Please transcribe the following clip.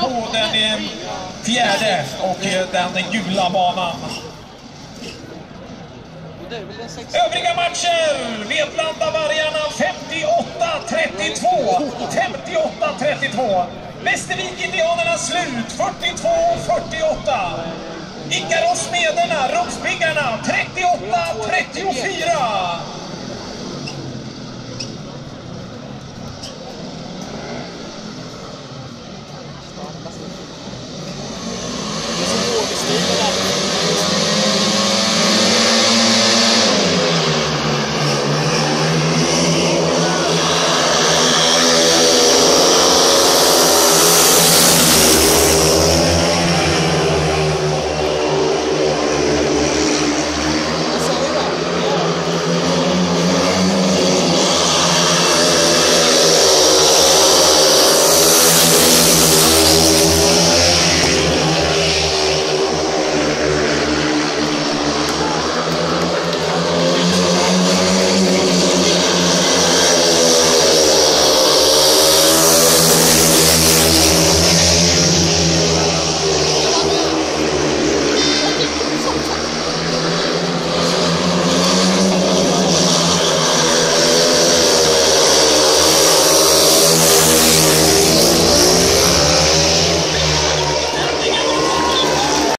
på den fjärde och eh, den gula banan. Övriga matcher! Vetlanda-Vargarna 58-32. 58-32. Västervik-Indianerna slut 42-48. Ikaros-Smederna, Rumspiggarna